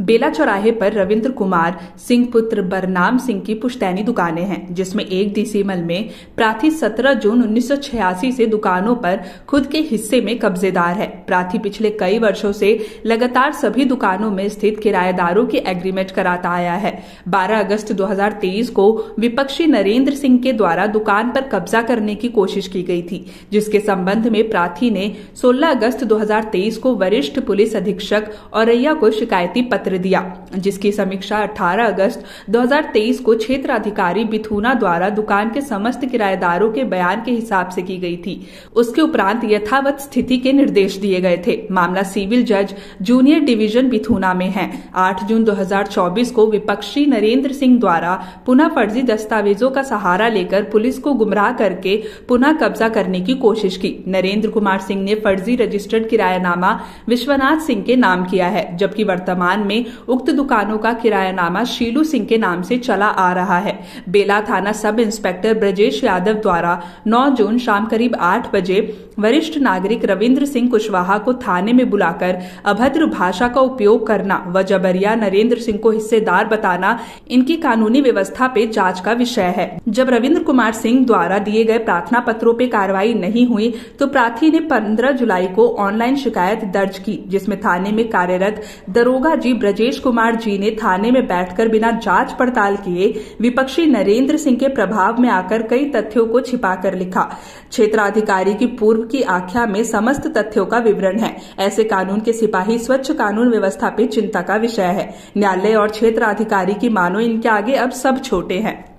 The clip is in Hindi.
बेला चौराहे पर रविंद्र कुमार सिंह पुत्र बरनाम सिंह की पुश्तैनी दुकानें हैं, जिसमें एक डिसीमल में प्राथी 17 जून 1986 से दुकानों पर खुद के हिस्से में कब्जेदार है। प्राथी पिछले कई वर्षों से लगातार सभी दुकानों में स्थित किराएदारों के एग्रीमेंट कराता आया है। 12 अगस्त 2023 को विपक्षी नरेंद्र सिंह के द्वारा दुकान पर कब्जा करने की कोशिश की गई थी, जिसके संबंध में प्राथी ने 16 अगस्त 2023 को वरिष्ठ पुलिस अधीक्षक औरैया को शिकायती पत्र पत्र दिया, जिसकी समीक्षा 18 अगस्त 2023 को क्षेत्र अधिकारी बिथुना द्वारा दुकान के समस्त किराएदारों के बयान के हिसाब से की गई थी। उसके उपरांत यथावत स्थिति के निर्देश दिए गए थे। मामला सिविल जज जूनियर डिवीज़न बिथुना में है। 8 जून 2024 को विपक्षी नरेंद्र सिंह द्वारा पुनः फर्जी दस्तावेजों का सहारा लेकर पुलिस को गुमराह करके पुनः कब्जा करने की कोशिश की। नरेंद्र कुमार सिंह ने फर्जी रजिस्टर्ड किरायानामा विश्वनाथ सिंह के नाम किया है, जबकि वर्तमान में में उक्त दुकानों का किरायानामा शीलू सिंह के नाम से चला आ रहा है। बेला थाना सब इंस्पेक्टर ब्रजेश यादव द्वारा 9 जून शाम करीब 8 बजे वरिष्ठ नागरिक रविंद्र सिंह कुशवाहा को थाने में बुलाकर अभद्र भाषा का उपयोग करना व जबरिया नरेंद्र सिंह को हिस्सेदार बताना इनकी कानूनी व्यवस्था पे जाँच का विषय है। जब रविंद्र कुमार सिंह द्वारा दिए गए प्रार्थना पत्रों पे कार्रवाई नहीं हुई तो प्रार्थी ने 15 जुलाई को ऑनलाइन शिकायत दर्ज की, जिसमें थाने में कार्यरत दरोगा जी ब्रजेश कुमार जी ने थाने में बैठकर बिना जाँच पड़ताल किए विपक्षी नरेंद्र सिंह के प्रभाव में आकर कई तथ्यों को छिपाकर लिखा। क्षेत्राधिकारी की पूर्व की आख्या में समस्त तथ्यों का विवरण है। ऐसे कानून के सिपाही स्वच्छ कानून व्यवस्था पे चिंता का विषय है। न्यायालय और क्षेत्र अधिकारी की मानो इनके आगे अब सब छोटे हैं।